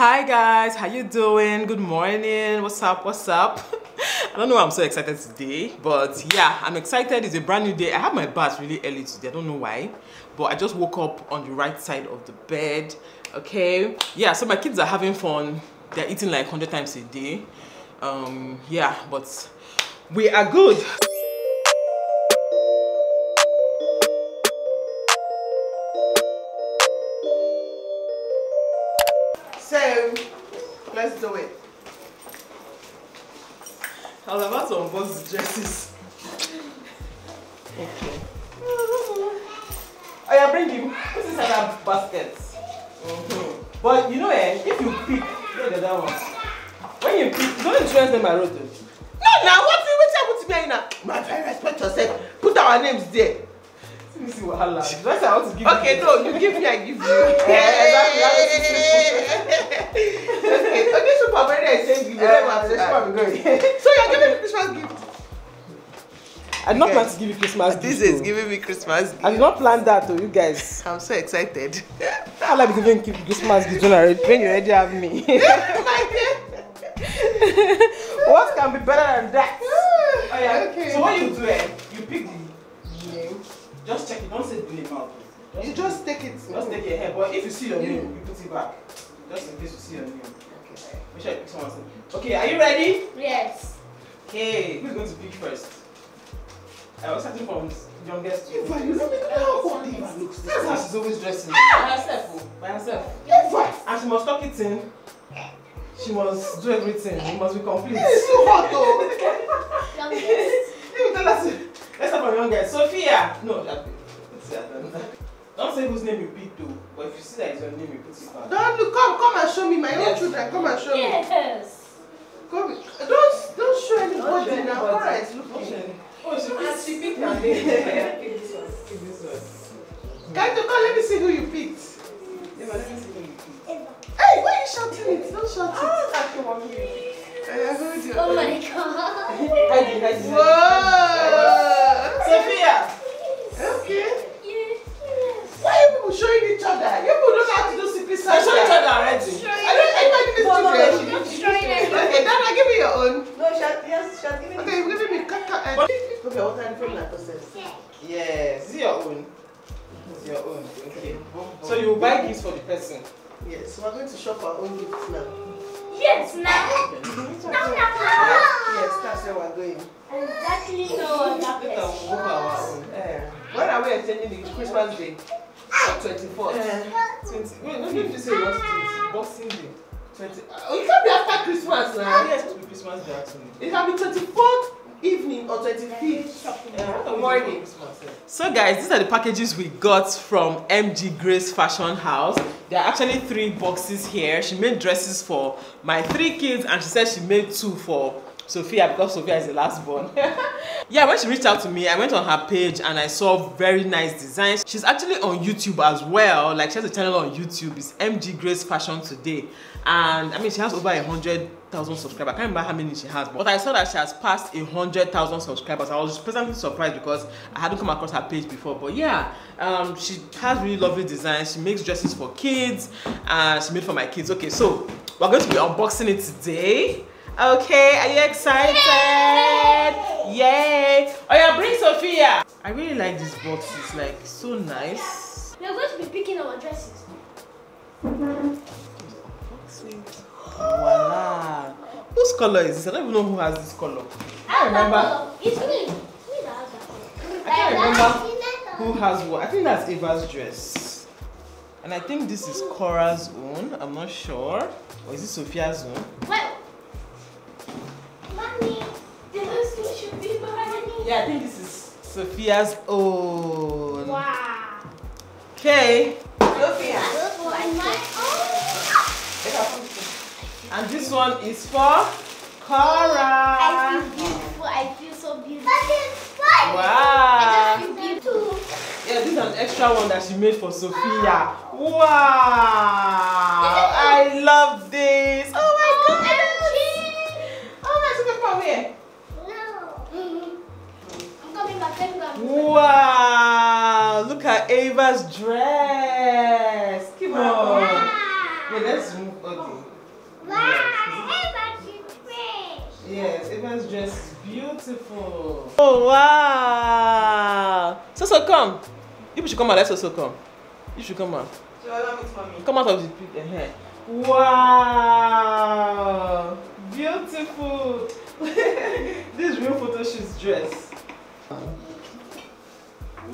Hi guys, how you doing? Good morning. What's up? What's up? I don't know why I'm so excited today, but yeah, I'm excited. It's a brand new day. I have my bath really early today. I don't know why, but I just woke up on the right side of the bed. Okay, yeah. So my kids are having fun. They're eating like 100 times a day. Um, yeah, but we are good. Do it. I was about to unbox the dresses. Okay. Oh yeah, bring him. Put inside that basket. Mhm. But you know, eh, if you pick, look at that one. When you pick, don't influence them by road. though. No, now what you wait happen to me now? My friend, respect yourself. Put our names there. Let me see wahala. That's why I want to give Okay, you. no, you give me, I give you. okay, okay, super very I send you. Uh, that's where I'm going. So you're giving me Christmas gift. I did not Okay. plan to give you Christmas This gift, is oh. giving me Christmas gift. I did not plan that to you guys. I'm so excited. I like giving gift- Christmas gift when, I already, when you already have me. what can be better than that? Oh, yeah. Okay. So what you do, eh? You pick the name. Just check it. Don't say name out. Just, You just take it. just take your hair. But if you see your You- name, you put it back. Just in case you see your name. Okay. Make sure you pick someone's name. Okay. Are you ready? Yes. Okay. Who's going to pick first? I was starting from youngest Eva, you don't make how old Eva looks. That's how she's always dressing. By herself. oh, By herself. Eva, And she must tuck it in. She must do everything. It must be complete. this is so hot though. Youngest. You tell us. Let's start from youngest. Sophia. No, that Don't say whose name you picked though. But if you see that it's your name, you put it. Don't look, come, come and show me my own Yes. children. Come and show me. Yes. Come, don't, don't show anybody Don't show now. Alright, Don't look. Oh, she picked, she picked her name. Pick this one. Pick this one. Can you come? Let me see who you picked. But let me see who you picked. Hey, why are you shouting it? Don't shout it. Ah, you picked. I hold you. Oh my god. Hide it. Whoa. Sophia. Okay. Yes. Why are you people showing each other? You people don't know how to do secret I Santa. showed each other already. I don't. Anybody this No, no, no, she. Okay, Dana, give me your own. No, she has, yes, she has given Okay, you're giving me kaka and. Okay, what are you like process? Yes, is it your own? It's your own. Okay. So you buy gifts for the person. Yes, we're going to shop our own gifts now. Yes, now. Now, now, now. Yes, that's where we're going. Exactly know what happened. go for our own. Eh, when are we attending the Christmas Day? On 24th. Eh, 20. Wait, did you say do it? Boxing Day. 20. Oh, it can be after Christmas now. yeah, it's supposed to be Christmas Day actually. It can be 24th evening or 25th. Morning. So guys, these are the packages we got from MG Grace Fashion House. There are actually three boxes here. She made dresses for my three kids and she said she made two for Sophia because Sophia is the last born. yeah, when she reached out to me, I went on her page and I saw very nice designs. She's actually on YouTube as well. Like she has a channel on YouTube. It's MG Grace Fashion Today. And I mean, she has over a hundred thousand subscribers. I can't remember how many she has, but I saw that she has passed a hundred thousand subscribers. I was pleasantly surprised because I hadn't come across her page before. But yeah, um, she has really lovely designs. She makes dresses for kids, and she made for my kids. Okay, so we're going to be unboxing it today. Okay, are you excited? Yay! Oh yeah, bring Sophia. I really like this box, it's Like so nice. We are going to be picking our dresses. Voila. Whose color is this? I don't even know who has this color. I remember. It's me. It's me that has that. I can't remember who has what. I think that's Ava's dress. And I think this is Kora's own. I'm not sure. Or is it Sophia's own? Well, mommy, this one should be mine. Yeah, I think this is Sophia's own. Wow. Okay. Sophia. Oh, I like. Oh. And this one is for I feel beautiful. I feel so beautiful. Wow. I just feel beautiful. Yeah, this is an extra one that she made for Sophia. Wow. I love this. Oh Wow! Look at Ava's dress. Come on. Wow. Wait, let's move. Okay. Wow, Ava's dress. Yes, Ava's dress is beautiful. Oh wow! So so come. You should come out. Let's so so come. You should come out. Should allow me for? Come out of the pit. Uh-huh. Wow! Beautiful. this is real photo shoot's dress.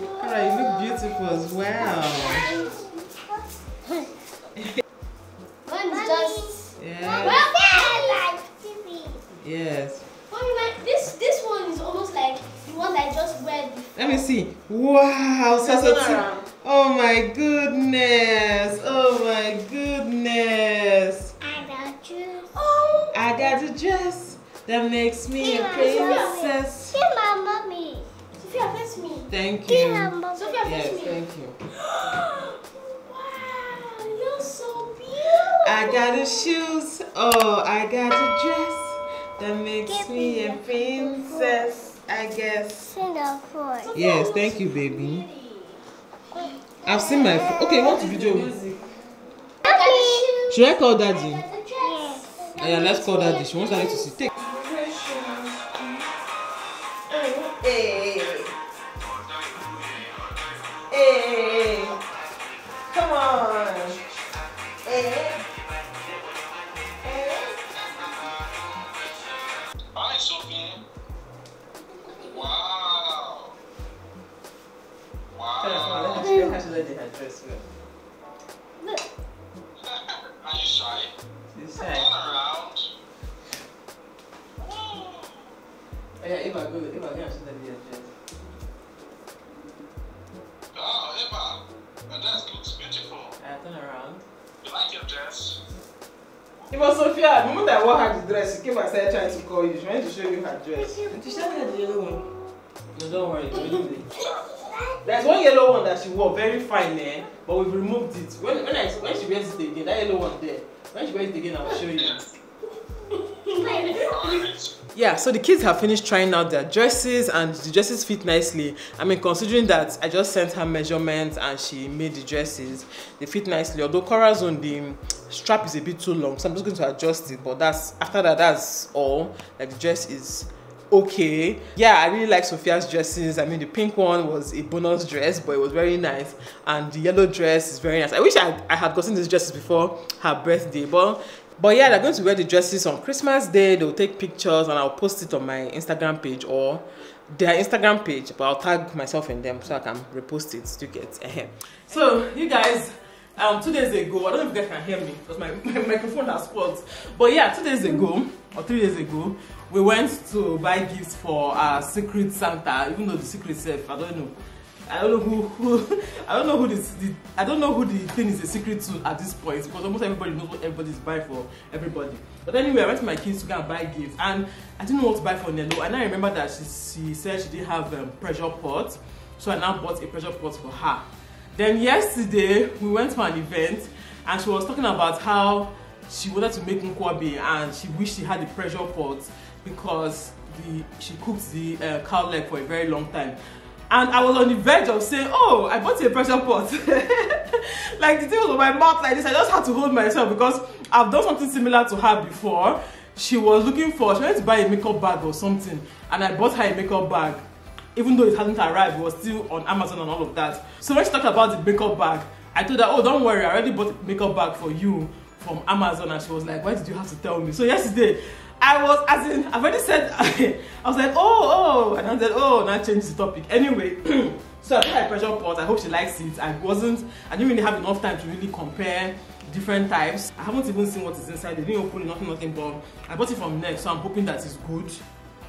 Alright, you look beautiful as well. Mine's just. Yeah. Well, I like TV. Yes. Mommy, my, this this one is almost like the one that I just wear. Let me see. Wow, so so Turn around. Oh my goodness. Oh my goodness. I got you. Oh, I got a dress that makes me a princess. See my mommy. Sophia, face me. Thank you. my mommy. Sophia, Yes, face me. thank you. wow, you're so beautiful. I got a shoes. Oh, I got a dress that makes me a princess. I guess. Singapore. Yes, thank you, baby. I've seen my. Pho- okay, what video? I got a. Should I call daddy? I got a dress. Oh, yeah, let's call daddy. She wants daddy to see. Take. She came and started trying to call you. She wanted to show you her dress. And she showed me the yellow one. No, don't worry. There's one yellow one that she wore, very fine, eh? But we've removed it. When when I when she wears it again, that yellow one there. When she wears it again, I'll show you. Yeah, so the kids have finished trying out their dresses and the dresses fit nicely. I mean, considering that I just sent her measurements and she made the dresses, they fit nicely. Although Cora's on the strap is a bit too long, so I'm just going to adjust it. But that's after that, that's all. Like the dress is okay. Yeah, I really like Sophia's dresses. I mean, the pink one was a bonus dress, but it was very nice. And the yellow dress is very nice. I wish I, I had gotten these dresses before her birthday, but but yeah, they're going to wear the dresses on Christmas Day. They'll take pictures and I'll post it on my Instagram page or their Instagram page, but I'll tag myself in them so I can repost it to get ahead. So you guys, um, two days ago, I don't know if you guys can hear me because my, my microphone has spots. But yeah, two days ago or three days ago, we went to buy gifts for our secret Santa. Even though the secret self, I don't know. I don't know who, who I don't know who this the, I don't know who the thing is a secret to at this point because almost everybody knows what everybody is buying for everybody. But anyway, I went to my kids to go and buy gifts and I didn't know what to buy for Nello and I remember that she, she said she didn't have um, pressure pot so I now bought a pressure pot for her. Then yesterday we went for an event and she was talking about how she wanted to make nkwabi and she wished she had the pressure pot because the she cooked the uh, cow leg for a very long time. And I was on the verge of saying oh I bought you a pressure pot. Like the thing was on my mouth like this I just had to hold myself because I've done something similar to her before. She was looking for she wanted to buy a makeup bag or something and I bought her a makeup bag even though it hadn't arrived it was still on Amazon and all of that. So when she talked about the makeup bag. I told her oh don't worry I already bought a makeup bag for you from Amazon and she was like why did you have to tell me? So yesterday I was as in I've already said I was like oh oh and I said oh now change the topic. Anyway so I tried pressure pot I hope she likes it I wasn't I didn't really have enough time to really compare different types. I haven't even seen what is inside they didn't open it nothing nothing but I bought it from Next so I'm hoping that it's good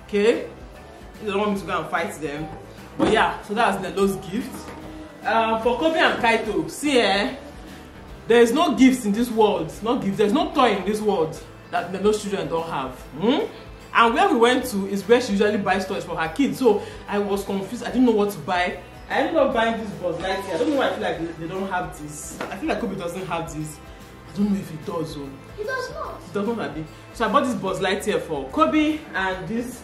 okay they don't want me to go and fight them. But yeah so that's Nelo's gift um, for Kobe and Kaito see eh there is no gifts in this world. No gifts. There is no toy in this world that Nelo's children don't have. Hmm? and where we went to is where she usually buys toys for her kids. So I was confused. I didn't know what to buy. I ended up buying this Buzz Lightyear. I don't know why I feel like they, they don't have this. I feel like Kobe doesn't have this. I don't know if it does though. He does not. it does not abi so I bought this Buzz Lightyear for Kobe and this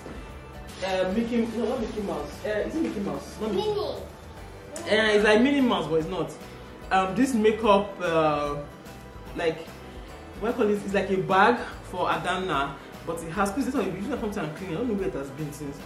uh, Mickey no not Mickey Mouse. Uh, is it Mickey Mouse? Not Mickey Mini. uh, it's like Minnie Mouse, but it's not. Um, this makeup, uh, like, what I call it? It's like a bag for Adana, but it has this one if you use something and clean i don't know where it has been since.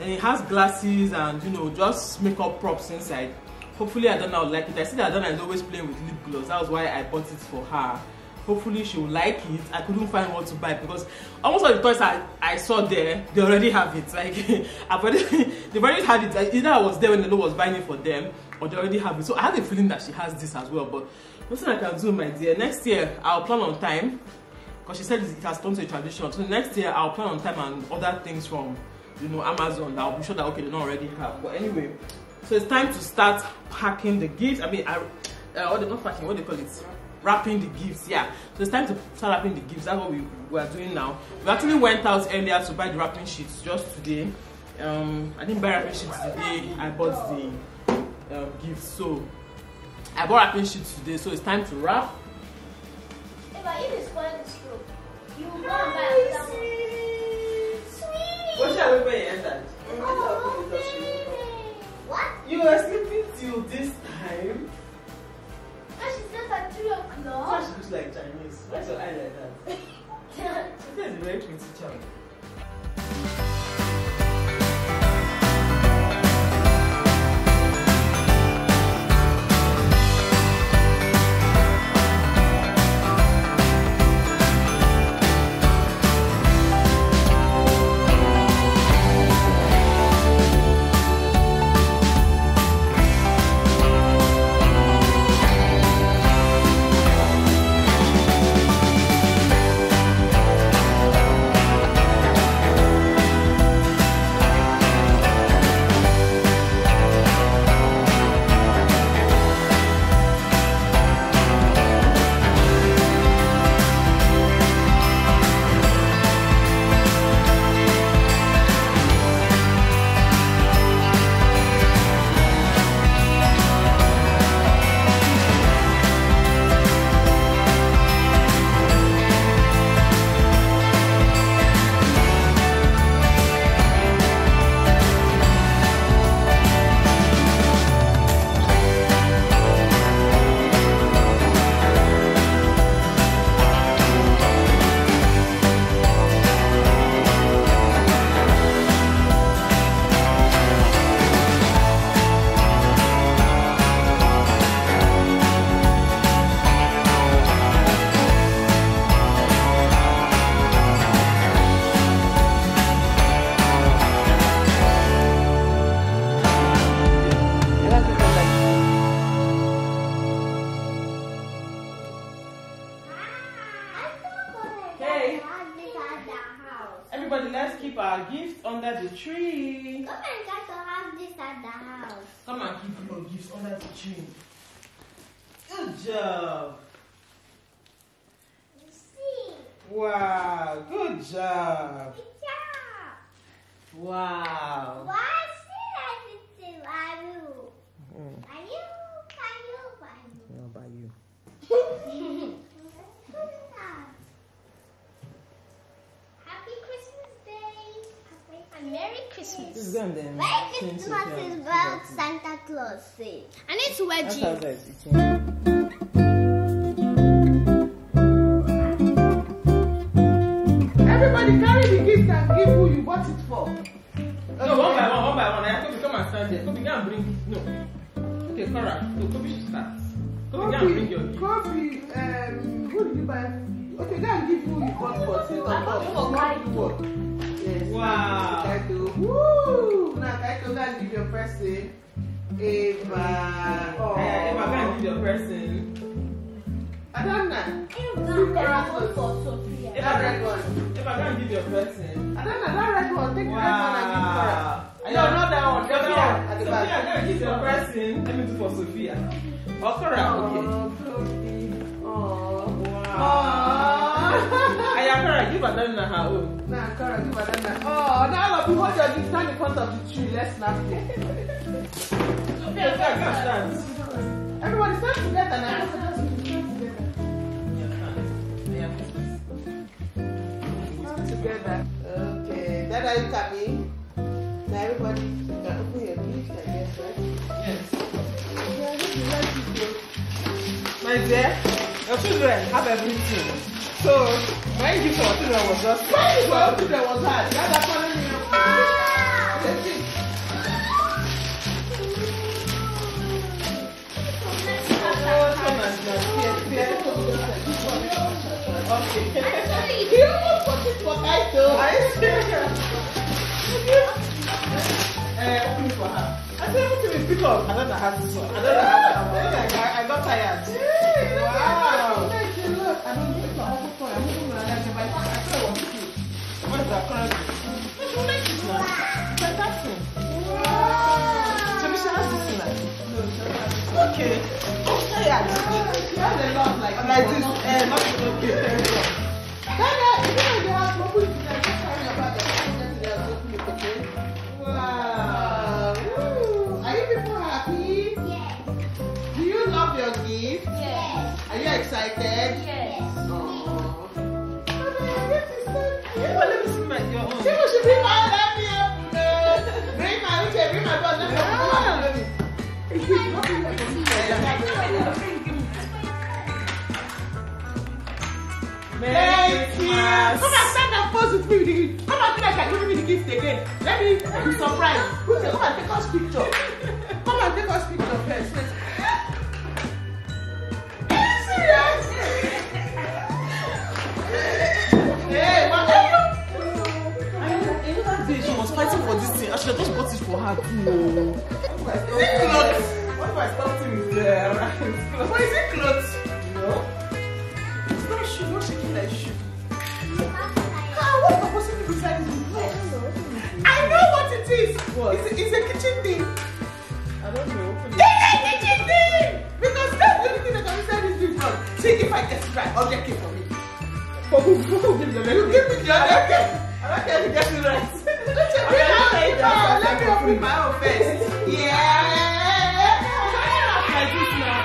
And it has glasses and you know just makeup props inside. Hopefully adana will like it. I see that adana is always playing with lip gloss. That was why i bought it for her hopefully she will like it. I couldn't find what to buy because almost all the toys i i saw there they already have it. Like i've already they've already had it. Either i was there when the was buying it for them or they already have it. So i have a feeling that she has this as well but nothing i can do my dear. Next year i'll plan on time because she said it has turned to a tradition. So next year i'll plan on time and order things from you know amazon that i'll be sure that okay they don't already have. But anyway so it's time to start packing the gifts. I mean i uh, what they not packing what they call it wrapping the gifts yeah so it's time to start wrapping the gifts that's what we, we are doing now we actually went out earlier to buy the wrapping sheets just today um i didn't buy wrapping sheets today i bought the um, gifts so i bought wrapping sheets today so it's time to wrap If I eat this spoil this fruit, you will go and buy another one. What shall we buy entered? Oh, baby. What? You were sleeping till this time? And she slept at 3 Why o'clock. she looks like Chinese? Why's your eye like that? She is a very pretty child. Under the tree. Come and get to have this at the house. Come and keep your gifts under the tree. Good job. See? Wow, good job. Good job. Wow. Why should I do Bayu? Bayu, Bayu, How about you? and Merry Christmas. This is them then. Merry Christmas is about Santa Claus to jeans. how it's eating. Everybody carry the gift and give who you bought it for. No, one by one, one by one. I Kobe, come and stand there. Kobe, go and bring. No. Okay, Cora. No, Kobe should start. Kobe, go and bring your gift. Kobe, um, who did you buy? Okay, go and give who you bought for. Sit on top. work. Yes. Wow. Kaito. Woo! Now, Kaito, go and give your person. Eva. Oh. Eh, Eva, go and give your person. Adana. That one for Sophia. That red one. Eva, go and give your person. Adana, that red one. Take the red one and give her. Wow. No, not that one. The other one at the Sophia, back. go and give your person. Let me do for Sophia. Oh, Kora, okay. Oh, Kobe. Oh. Wow. Aya, Kora, give Adana her own. Nah, Kara, give Adana. Oh, now I'll be your gift stand in front of the tree. Let's snap it. Go and stand. Everybody stand together now. Stand together. Yeah, stand. Stand together. Okay, Dada, look at me. Now everybody can open your gift, I guess, right? Yes. Yeah, this is like it, My dear, your children have everything. So when you thought that was us, when you thought that was us, that that's what you know. Okay. Actually, almost put it for I told. I said. Uh, for her. I said, what do we pick up? I don't know how to swap. I don't know how to swap. I got tired. Wow. Okay. Yeah, she has a lot like Like this. Uh, not okay. Thank you. Dada, you they have trouble with that. Just carry about the president they are working with, okay? Wow. Woo. Are you people happy? Yes. Do you love your gift? Yes. Are you excited? Aww. And pose with me with the gift. Come and be like I give me the gift again. Let me be surprised. Who's Come and take us picture. Come and take us picture first. Serious? Hey, she was fighting for this thing. I should have just bought it for her too. Is it clothes? What if I stop is there? What is it clothes? No. It's not shoe, not shaking like shoe. What? It's, a- it's a kitchen thing. I don't know. It's a kitchen thing! Because that's the only thing that can this big one. See, if I get it right, I'll get it for me. For who? Who? Give the You give me the other cake. I don't care if you get it right. Don't you Okay, I'll tell me that. Let me open my own first. Yeah. Like this now.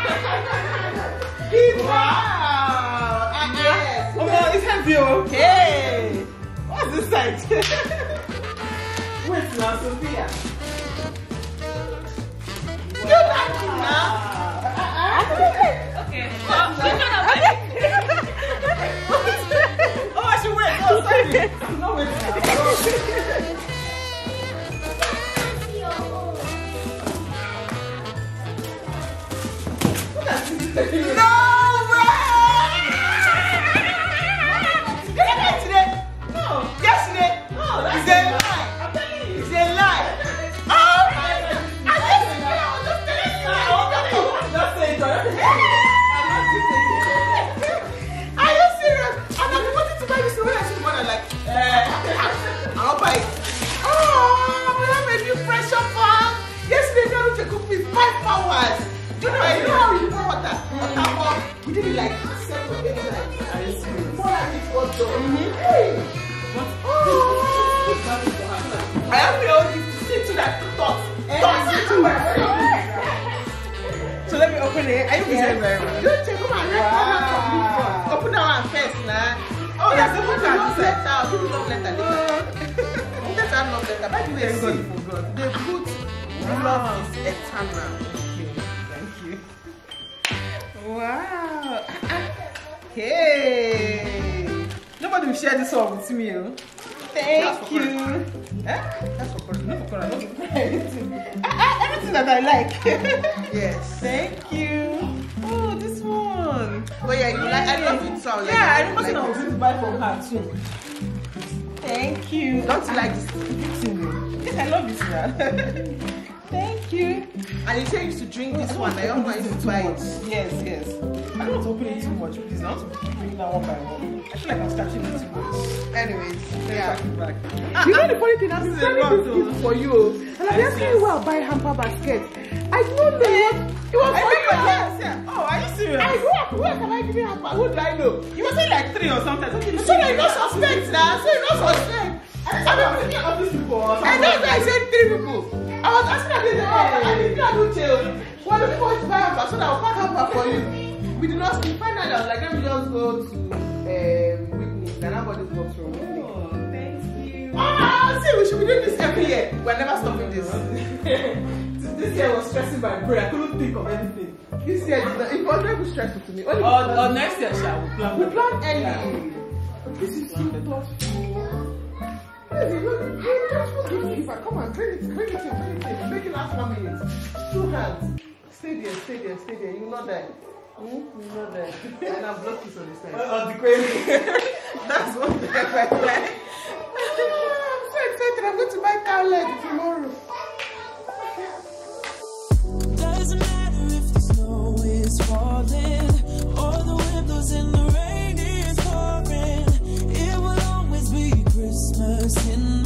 Wow. Yes. Oh, no, it's heavy. oh. What's this side? Wait it. Oh, we have a new pressure pan. Yesterday, Gary to cook me five hours. Do you know, you know how we pour water? Water. We did it like seven or eight times. More than it was done. Hey. Oh. I have the old gift to see to that thoughts. Thoughts So let me open it. Are you busy Yeah. very much? Don't take come and read Wow. Open that one first, nah. Oh, a a book and at love letter. I'll give you love letter later. That's a love letter. By the way, Thank God see, forgot. they put love is eternal. Okay, thank you. Wow. Hey. Nobody will share this one with me. Oh. Thank you. Eh? That's for. Not for. Not for Corinne. Everything. That I like. Yes. Thank you. Oh, this one. Oh yeah, you like I love it so. Yeah, I remember saying I was going to buy from her too. Thank you. Don't you like this? Yes, I love this now. Thank you. And you say you used to drink this one. I don't want you to buy it. Yes, yes. I don't want to open it too much, please. I want to bring that one by one. I feel like I'm starting it too much. Anyways, Yeah. Back. You know the funny thing, I've been This is a planning this gift for you. And I've been asking you where I'll buy hamper basket. I don't know what. It was I think yeah. Oh, are you serious? I where, where can I give you hamper? Who do I know? You were saying like three or something. something So you don't suspect now. So you don't suspect. I was thinking of these people I know that I said three people. I was asking at the oh, I didn't know do jail. Well, looking for to buy hamper, so that I'll pack hamper for you. We did not we find out that I was like, let me just go to um Whitney. And nobody's works from Whitney. Oh, thank you. Ah, see, we should be doing this every year. We're never stopping this. this, this year was stressing my brain. I couldn't think of anything. This year, did not- it was very stressful to me. Only Or, because or next year, shall we plan? we plan early. This is so thoughtful. Hey, you you just want to give her. Come on, bring it, bring it in, bring it in. Make it last one minute. Two hands. Stay there, stay there, stay there. You know that. Hmm? You know that. And I've blocked this on the side. On the crazy. That's what the heck I like. I'm so excited. I'm going to buy car leg tomorrow. in